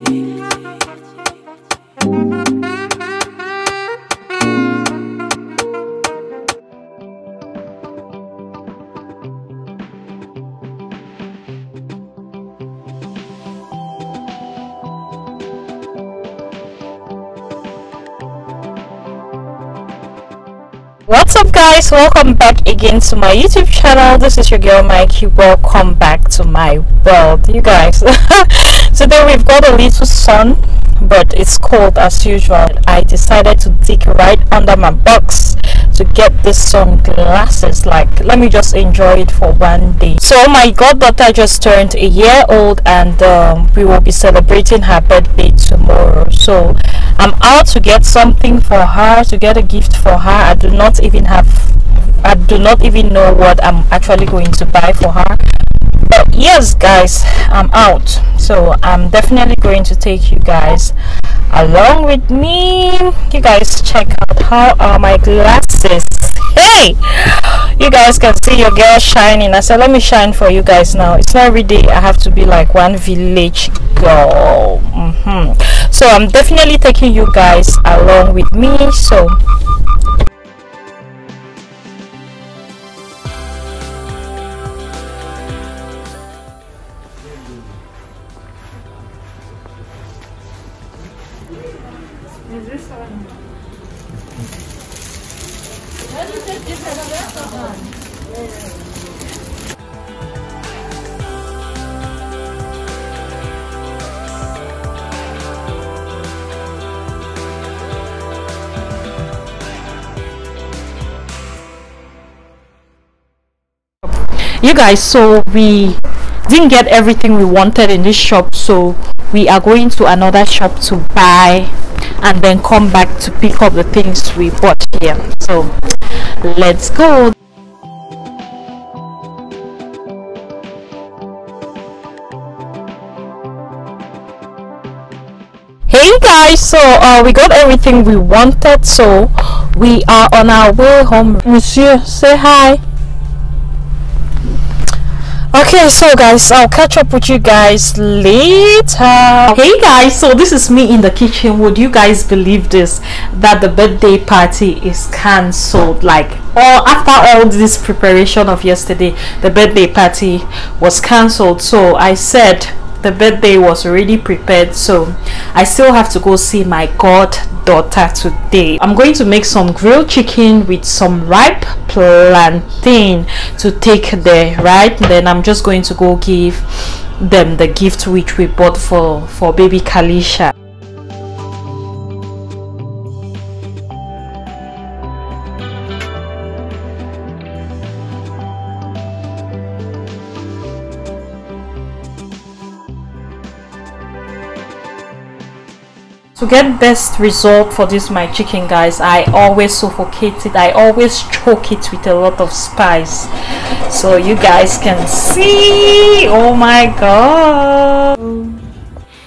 Thank you. What's up guys? Welcome back again to my youtube channel. This is your girl Maiky. Welcome back to my world you guys. Today we've got a little sun but it's cold as usual. I decided to dig right under my box to get this sunglasses. Like let me just enjoy it for one day. So my goddaughter just turned a year old and um, we will be celebrating her birthday tomorrow. So i'm out to get something for her to get a gift for her. I do not even have i do not even know what i'm actually going to buy for her. But yes guys i'm out. So i'm definitely going to take you guys along with me. You guys check out how are my glasses. Hey! You guys can see your girl shining. I said let me shine for you guys now. It's not every day i have to be like one village girl. Mm -hmm. So i'm definitely taking you guys along with me so you guys so we didn't get everything we wanted in this shop so we are going to another shop to buy and then come back to pick up the things we bought here. So let's go. Hey guys so uh, we got everything we wanted so we are on our way home. Monsieur say hi okay so guys i'll catch up with you guys later. Hey guys so this is me in the kitchen. Would you guys believe this? That the birthday party is cancelled. Like all after all this preparation of yesterday the birthday party was cancelled. So i said the birthday was already prepared so i still have to go see my goddaughter today. I'm going to make some grilled chicken with some ripe plantain to take there right? Then i'm just going to go give them the gift which we bought for for baby kalisha to get best result for this my chicken guys i always suffocate it. I always choke it with a lot of spice. So you guys can see. Oh my god.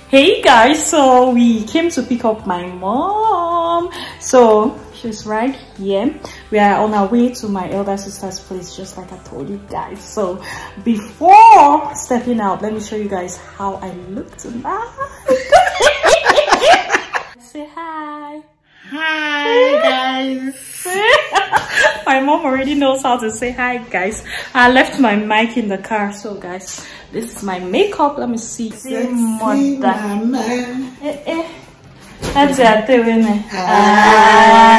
Hey guys so we came to pick up my mom. So she's right here. We are on our way to my elder sister's place just like i told you guys. So before stepping out let me show you guys how i look tonight say hi. Hi guys. my mom already knows how to say hi guys. I left my mic in the car so guys this is my makeup. Let me see. Sexy mother. Eh, eh. That's it. Hi.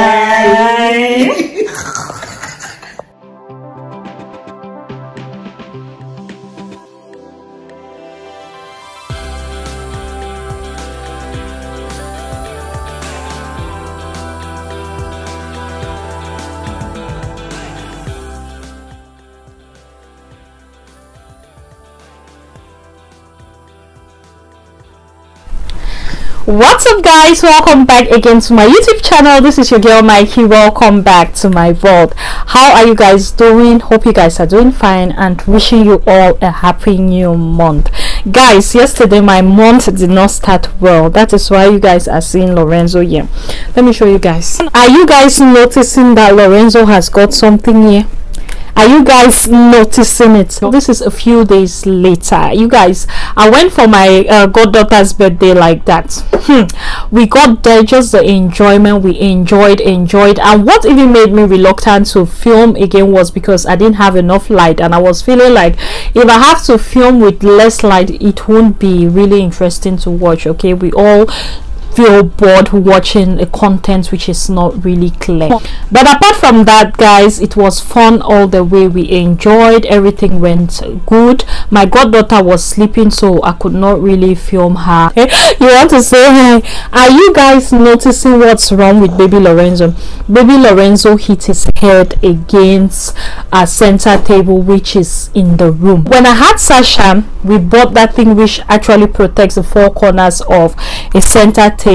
What's up guys? Welcome back again to my youtube channel. This is your girl Maiky. Welcome back to my vault how are you guys doing? Hope you guys are doing fine and wishing you all a happy new month. Guys yesterday my month did not start well. That is why you guys are seeing lorenzo here. Let me show you guys. Are you guys noticing that lorenzo has got something here are you guys noticing it? So this is a few days later. You guys i went for my uh, goddaughter's birthday like that. Hmm. we got there just the enjoyment we enjoyed enjoyed. And what even made me reluctant to film again was because i didn't have enough light. And i was feeling like if i have to film with less light it won't be really interesting to watch. Okay we all feel bored watching a content which is not really clear. But apart from that guys it was fun all the way. We enjoyed. Everything went good. My goddaughter was sleeping so i could not really film her. You want to say hi are you guys noticing what's wrong with baby lorenzo? Baby lorenzo hit his head against a center table which is in the room. When i had sasha we bought that thing which actually protects the four corners of a center table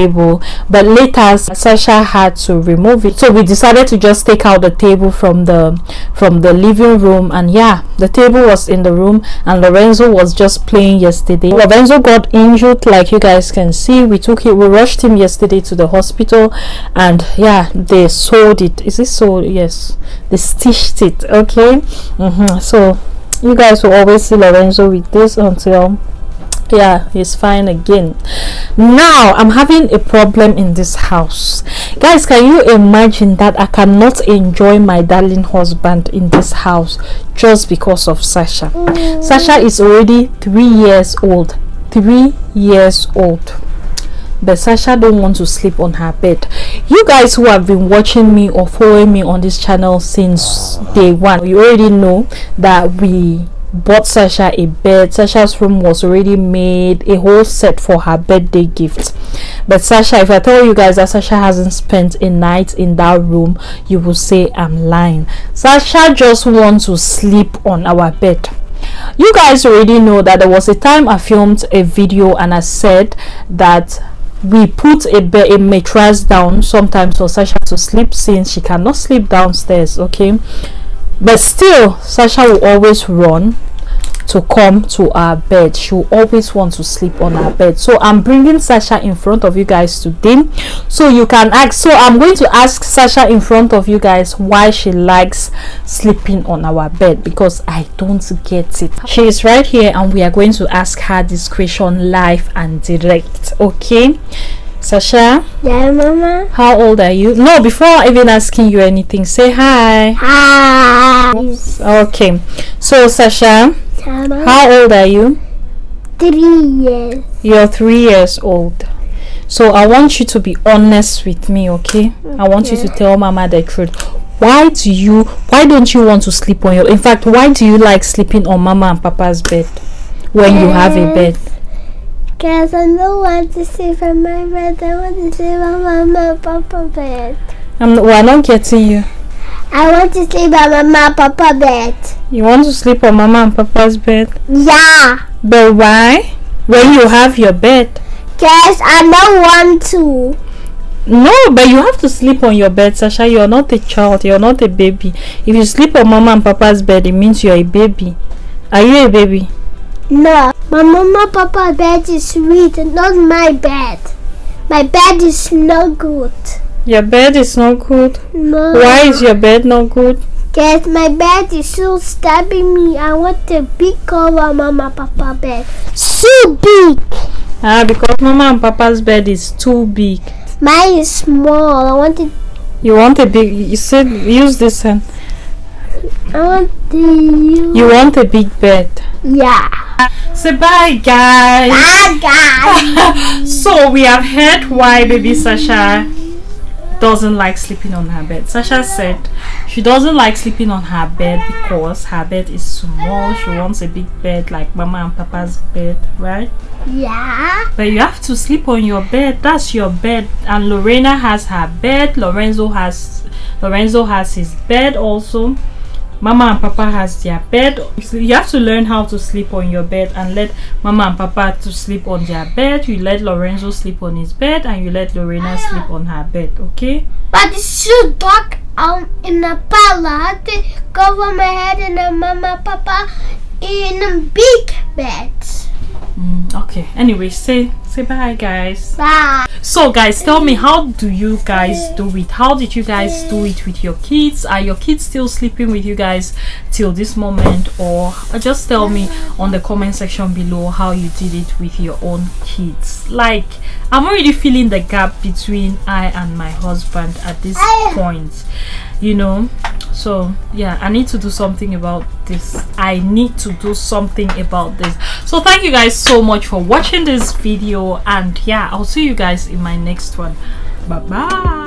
but later Sasha had to remove it. So we decided to just take out the table from the from the living room and yeah the table was in the room and Lorenzo was just playing yesterday. Lorenzo got injured like you guys can see. We took it we rushed him yesterday to the hospital and yeah they sewed it. Is this so yes. They stitched it okay? Mm -hmm. so you guys will always see Lorenzo with this until yeah he's fine again. Now i'm having a problem in this house. Guys can you imagine that i cannot enjoy my darling husband in this house just because of sasha? Mm. sasha is already three years old. Three years old. But Sasha don't want to sleep on her bed. You guys who have been watching me or following me on this channel since day one, you already know that we bought Sasha a bed. Sasha's room was already made, a whole set for her birthday gift. But Sasha, if I tell you guys that Sasha hasn't spent a night in that room, you will say I'm lying. Sasha just wants to sleep on our bed. You guys already know that there was a time I filmed a video and I said that we put a bed a mattress down sometimes for Sasha to sleep since she cannot sleep downstairs okay but still Sasha will always run to come to our bed. She will always want to sleep on our bed. So i'm bringing sasha in front of you guys today. So you can ask so i'm going to ask sasha in front of you guys why she likes sleeping on our bed because i don't get it. She is right here and we are going to ask her this question live and direct okay Sasha? Yeah, Mama. How old are you? No, before even asking you anything, say hi. Hi. Okay. So, Sasha, Mama. how old are you? Three years. You're three years old. So, I want you to be honest with me, okay? okay. I want you to tell Mama the truth. Why do you, why don't you want to sleep on your, in fact, why do you like sleeping on Mama and Papa's bed when you have a eh, bed? Because I don't want to sleep on my bed. I want to sleep on Mama and Papa bed. I'm, well, I'm not getting you. I want to sleep on Mama and Papa bed. You want to sleep on Mama and Papa's bed? Yeah. But why? When you have your bed? Because I don't want to. No, but you have to sleep on your bed, Sasha. You're not a child. You're not a baby. If you sleep on Mama and Papa's bed, it means you're a baby. Are you a baby? No. My mama papa bed is sweet, not my bed. My bed is not good. Your bed is not good? No. Why is your bed not good? Because my bed is so stabbing me. I want a big cover mama papa bed. So big. Ah, because mama and papa's bed is too big. Mine is small. I want it. You want a big, you said use this hand. I want use. You want a big bed? Yeah. Say bye, guys. Bye, guys. so we have heard why baby Sasha doesn't like sleeping on her bed. Sasha said she doesn't like sleeping on her bed because her bed is small. She wants a big bed like mama and papa's bed, right? Yeah. But you have to sleep on your bed. That's your bed. And Lorena has her bed. Lorenzo has Lorenzo has his bed also mama and papa has their bed. You have to learn how to sleep on your bed and let mama and papa to sleep on their bed. You let lorenzo sleep on his bed and you let lorena sleep on her bed okay? But it's so dark um in the parlor i have to cover my head in the mama papa in big bed mm, okay. Anyway say say bye guys. Bye. so guys tell me how do you guys do it? How did you guys do it with your kids? Are your kids still sleeping with you guys till this moment? Or just tell me on the comment section below how you did it with your own kids. Like i'm already feeling the gap between i and my husband at this point you know so yeah i need to do something about this. I need to do something about this. So thank you guys so much for watching this video and yeah i'll see you guys in my next one. Bye bye